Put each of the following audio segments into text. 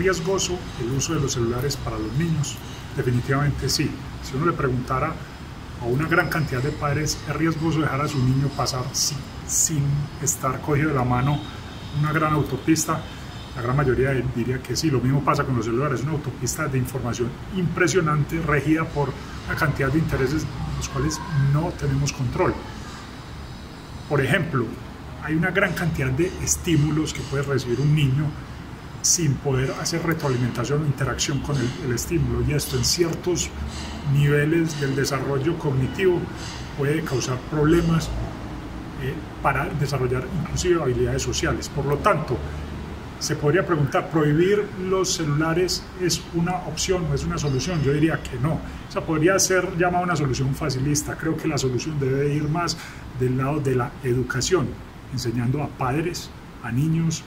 riesgoso el uso de los celulares para los niños? Definitivamente sí. Si uno le preguntara a una gran cantidad de padres, ¿es riesgoso dejar a su niño pasar sin, estar cogido de la mano una gran autopista? La gran mayoría diría que sí. Lo mismo pasa con los celulares. Es una autopista de información impresionante, regida por una cantidad de intereses los cuales no tenemos control. Por ejemplo, hay una gran cantidad de estímulos que puede recibir un niño sin poder hacer retroalimentación o interacción con el, estímulo y esto en ciertos niveles del desarrollo cognitivo puede causar problemas eh, para desarrollar inclusive habilidades sociales. Por lo tanto, se podría preguntar, ¿prohibir los celulares es una opción o es una solución? Yo diría que no. O sea, podría ser llamada una solución facilista. Creo que la solución debe ir más del lado de la educación, enseñando a padres, a niños,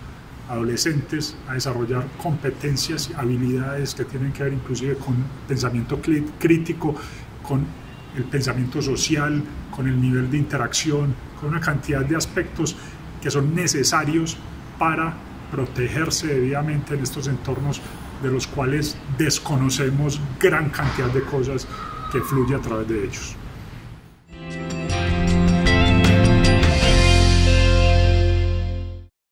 adolescentes a desarrollar competencias y habilidades que tienen que ver inclusive con pensamiento crítico, con el pensamiento social, con el nivel de interacción, con una cantidad de aspectos que son necesarios para protegerse debidamente en estos entornos de los cuales desconocemos gran cantidad de cosas que fluye a través de ellos.